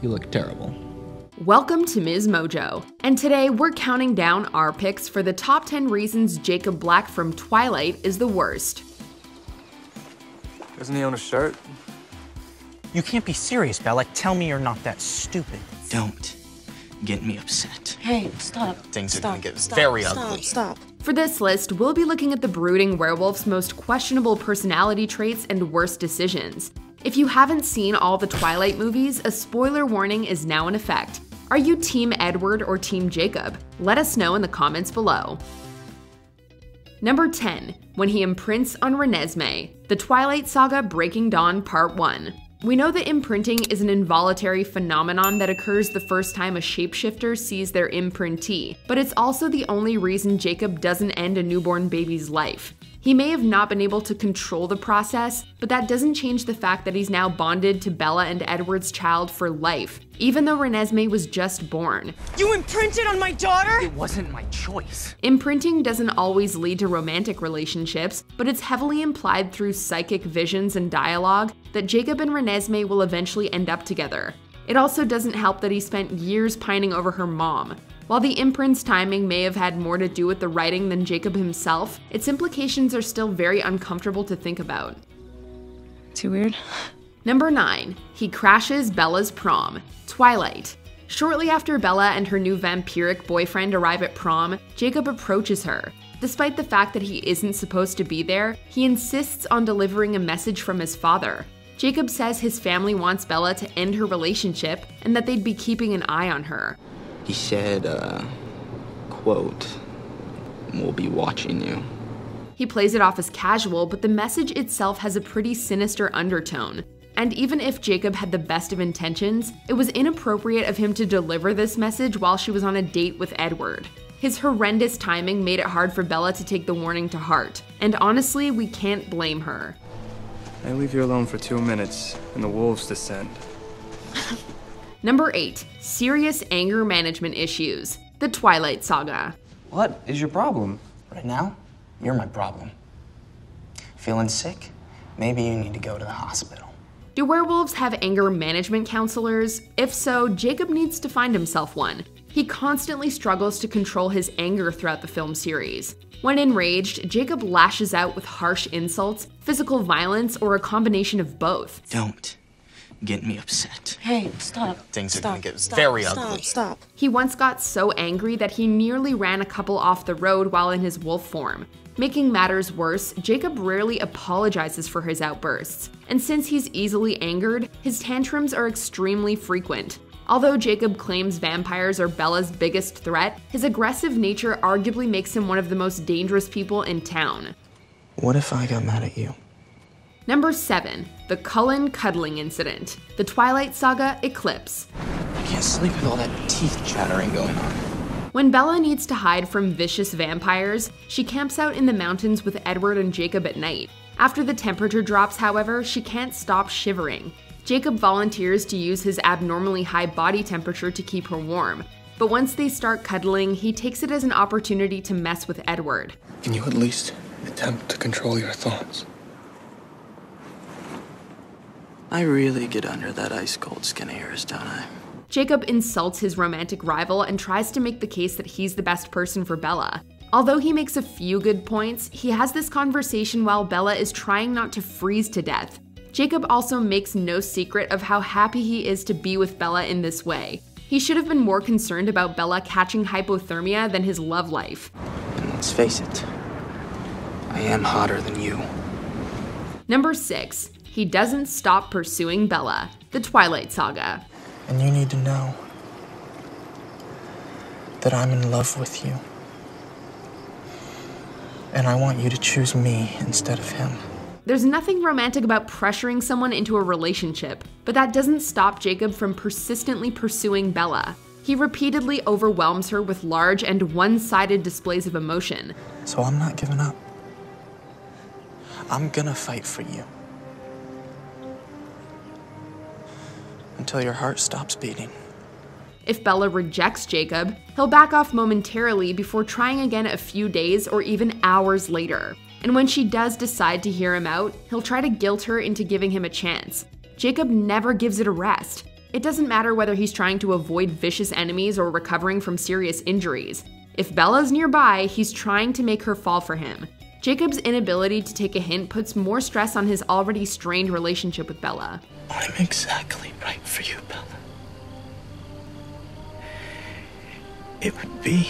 You look terrible. Welcome to Ms. Mojo, and today we're counting down our picks for the top 10 reasons Jacob Black from Twilight is the worst. Doesn't he own a shirt? You can't be serious, Bella. Tell me you're not that stupid. Don't get me upset. Hey, stop. Things are gonna get stop, very stop, ugly. Stop. For this list, we'll be looking at the brooding werewolf's most questionable personality traits and worst decisions. If you haven't seen all the Twilight movies, a spoiler warning is now in effect. Are you Team Edward or Team Jacob? Let us know in the comments below. Number 10. When he imprints on Renesmee, The Twilight Saga Breaking Dawn Part 1. We know that imprinting is an involuntary phenomenon that occurs the first time a shapeshifter sees their imprintee, but it's also the only reason Jacob doesn't end a newborn baby's life. He may have not been able to control the process, but that doesn't change the fact that he's now bonded to Bella and Edward's child for life, even though Renesmee was just born. You imprinted on my daughter? It wasn't my choice. Imprinting doesn't always lead to romantic relationships, but it's heavily implied through psychic visions and dialogue that Jacob and Renesmee will eventually end up together. It also doesn't help that he spent years pining over her mom. While the imprint's timing may have had more to do with the writing than Jacob himself, its implications are still very uncomfortable to think about. Too weird. Number 9. He crashes Bella's prom. Twilight. Shortly after Bella and her new vampiric boyfriend arrive at prom, Jacob approaches her. Despite the fact that he isn't supposed to be there, he insists on delivering a message from his father. Jacob says his family wants Bella to end her relationship and that they'd be keeping an eye on her. He said, uh, quote, we'll be watching you. He plays it off as casual, but the message itself has a pretty sinister undertone. And even if Jacob had the best of intentions, it was inappropriate of him to deliver this message while she was on a date with Edward. His horrendous timing made it hard for Bella to take the warning to heart, and honestly, we can't blame her. I leave you alone for two minutes, and the wolves descend. Number 8. Serious anger management issues. The Twilight Saga. What is your problem? Right now, you're my problem. Feeling sick? Maybe you need to go to the hospital. Do werewolves have anger management counselors? If so, Jacob needs to find himself one. He constantly struggles to control his anger throughout the film series. When enraged, Jacob lashes out with harsh insults, physical violence, or a combination of both. Don't get me upset. Hey, stop. Things are gonna get stop, very stop, ugly. Stop. He once got so angry that he nearly ran a couple off the road while in his wolf form. Making matters worse, Jacob rarely apologizes for his outbursts, and since he's easily angered, his tantrums are extremely frequent. Although Jacob claims vampires are Bella's biggest threat, his aggressive nature arguably makes him one of the most dangerous people in town. What if I got mad at you? Number 7. The Cullen Cuddling Incident. The Twilight Saga Eclipse. I can't sleep with all that teeth chattering going on. When Bella needs to hide from vicious vampires, she camps out in the mountains with Edward and Jacob at night. After the temperature drops, however, she can't stop shivering. Jacob volunteers to use his abnormally high body temperature to keep her warm. But once they start cuddling, he takes it as an opportunity to mess with Edward. Can you at least attempt to control your thoughts? I really get under that ice cold skin of yours, don't I? Jacob insults his romantic rival and tries to make the case that he's the best person for Bella. Although he makes a few good points, he has this conversation while Bella is trying not to freeze to death. Jacob also makes no secret of how happy he is to be with Bella in this way. He should have been more concerned about Bella catching hypothermia than his love life. And let's face it, I am hotter than you. Number 6. He doesn't stop pursuing Bella. The Twilight Saga. And you need to know that I'm in love with you. And I want you to choose me instead of him. There's nothing romantic about pressuring someone into a relationship, but that doesn't stop Jacob from persistently pursuing Bella. He repeatedly overwhelms her with large and one sided displays of emotion. So I'm not giving up. I'm gonna fight for you. Until your heart stops beating. If Bella rejects Jacob, he'll back off momentarily before trying again a few days or even hours later. And when she does decide to hear him out, he'll try to guilt her into giving him a chance. Jacob never gives it a rest. It doesn't matter whether he's trying to avoid vicious enemies or recovering from serious injuries. If Bella's nearby, he's trying to make her fall for him. Jacob's inability to take a hint puts more stress on his already strained relationship with Bella. I'm exactly right for you, Bella. It would be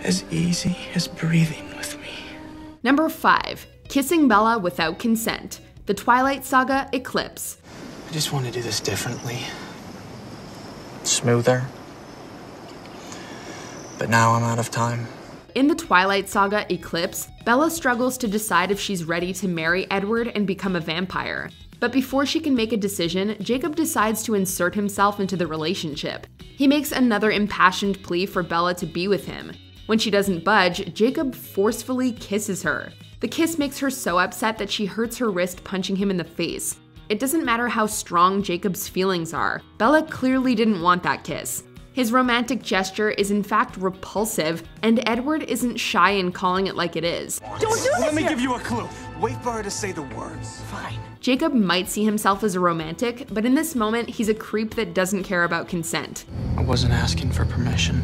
as easy as breathing with me. Number 5. Kissing Bella without consent. The Twilight Saga Eclipse. I just want to do this differently. Smoother. But now I'm out of time. In the Twilight Saga Eclipse, Bella struggles to decide if she's ready to marry Edward and become a vampire. But before she can make a decision, Jacob decides to insert himself into the relationship. He makes another impassioned plea for Bella to be with him. When she doesn't budge, Jacob forcefully kisses her. The kiss makes her so upset that she hurts her wrist punching him in the face. It doesn't matter how strong Jacob's feelings are, Bella clearly didn't want that kiss. His romantic gesture is in fact repulsive, and Edward isn't shy in calling it like it is. Don't do this Let me here. give you a clue. Wait for her to say the words. Fine. Jacob might see himself as a romantic, but in this moment, he's a creep that doesn't care about consent. I wasn't asking for permission.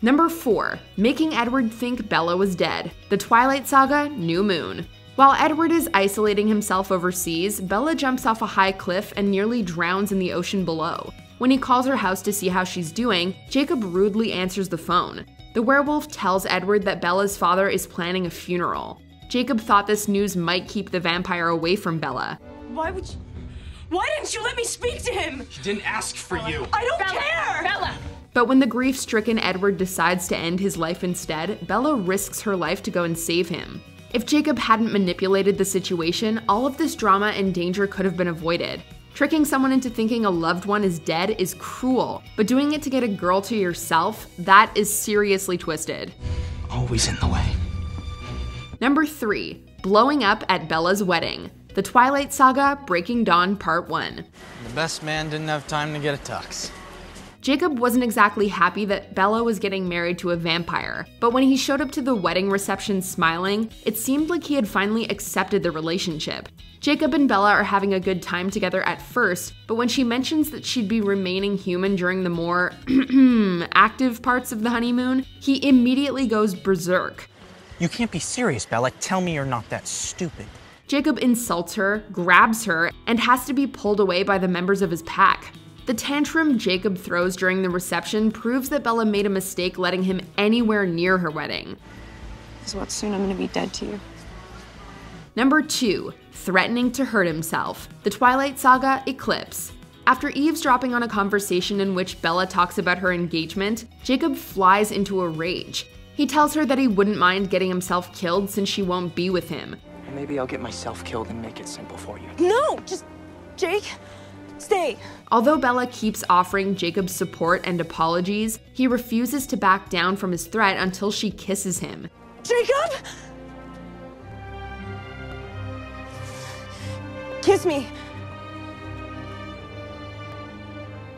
Number 4. Making Edward think Bella was dead. The Twilight Saga New Moon. While Edward is isolating himself overseas, Bella jumps off a high cliff and nearly drowns in the ocean below. When he calls her house to see how she's doing, Jacob rudely answers the phone. The werewolf tells Edward that Bella's father is planning a funeral. Jacob thought this news might keep the vampire away from Bella. Why would you? Why didn't you let me speak to him? She didn't ask for you. I don't care. Bella. But when the grief stricken Edward decides to end his life instead, Bella risks her life to go and save him. If Jacob hadn't manipulated the situation, all of this drama and danger could have been avoided. Tricking someone into thinking a loved one is dead is cruel, but doing it to get a girl to yourself, that is seriously twisted. Always in the way. Number 3. Blowing up at Bella's wedding. The Twilight Saga Breaking Dawn Part 1. The best man didn't have time to get a tux. Jacob wasn't exactly happy that Bella was getting married to a vampire, but when he showed up to the wedding reception smiling, it seemed like he had finally accepted the relationship. Jacob and Bella are having a good time together at first, but when she mentions that she'd be remaining human during the more active parts of the honeymoon, he immediately goes berserk. You can't be serious, Bella. Tell me you're not that stupid. Jacob insults her, grabs her, and has to be pulled away by the members of his pack. The tantrum Jacob throws during the reception proves that Bella made a mistake letting him anywhere near her wedding. Is what soon I'm gonna be dead to you. Number 2. Threatening to hurt himself. The Twilight Saga Eclipse. After eavesdropping on a conversation in which Bella talks about her engagement, Jacob flies into a rage. He tells her that he wouldn't mind getting himself killed since she won't be with him. Maybe I'll get myself killed and make it simple for you. No, just Jake, stay. Although Bella keeps offering Jacob support and apologies, he refuses to back down from his threat until she kisses him. Jacob. Kiss me.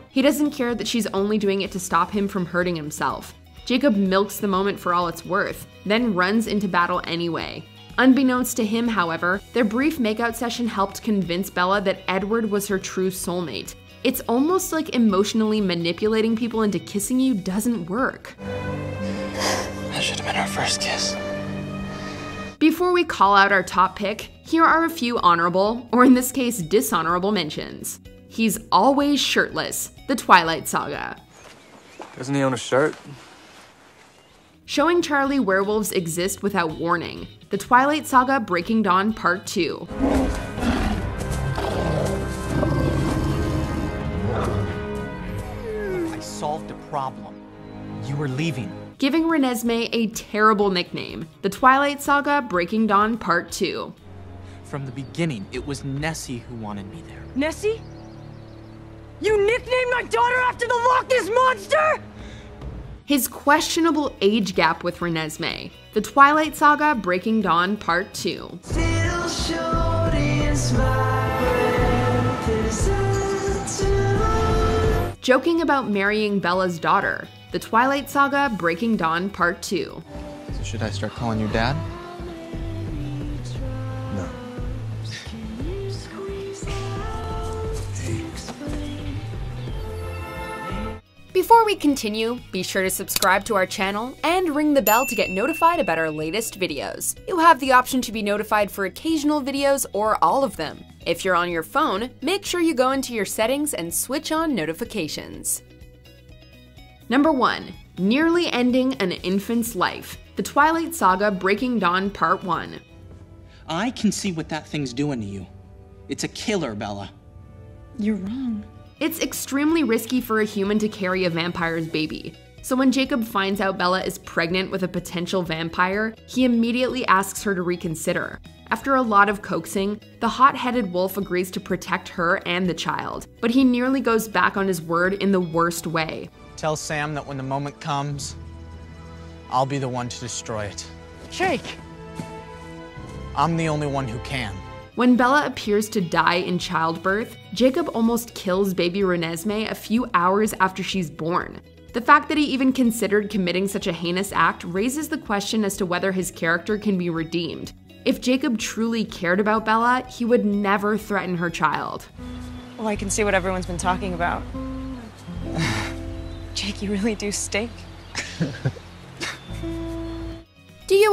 He doesn't care that she's only doing it to stop him from hurting himself. Jacob milks the moment for all it's worth, then runs into battle anyway. Unbeknownst to him, however, their brief makeout session helped convince Bella that Edward was her true soulmate. It's almost like emotionally manipulating people into kissing you doesn't work. That should have been our first kiss. Before we call out our top pick, here are a few honorable, or in this case, dishonorable mentions. He's always shirtless, the Twilight Saga. Doesn't he own a shirt? Showing Charlie werewolves exist without warning, the Twilight Saga Breaking Dawn Part 2. I solved a problem. You were leaving. Giving Renesmee a terrible nickname, the Twilight Saga Breaking Dawn Part 2. From the beginning, it was Nessie who wanted me there. Nessie? You nicknamed my daughter after the Loch Ness Monster? His questionable age gap with Renesmee, the Twilight Saga Breaking Dawn Part 2. Joking about marrying Bella's daughter, the Twilight Saga Breaking Dawn Part 2. So should I start calling you dad? Before we continue, be sure to subscribe to our channel and ring the bell to get notified about our latest videos. You have the option to be notified for occasional videos or all of them. If you're on your phone, make sure you go into your settings and switch on notifications. Number 1. Nearly Ending an Infant's Life The Twilight Saga Breaking Dawn Part 1. I can see what that thing's doing to you. It's a killer, Bella. You're wrong. It's extremely risky for a human to carry a vampire's baby. So when Jacob finds out Bella is pregnant with a potential vampire, he immediately asks her to reconsider. After a lot of coaxing, the hot headed wolf agrees to protect her and the child, but he nearly goes back on his word in the worst way. Tell Sam that when the moment comes, I'll be the one to destroy it. Jake! I'm the only one who can. When Bella appears to die in childbirth, Jacob almost kills baby Renesmee a few hours after she's born. The fact that he even considered committing such a heinous act raises the question as to whether his character can be redeemed. If Jacob truly cared about Bella, he would never threaten her child. Well, I can see what everyone's been talking about. Jake, you really do stink.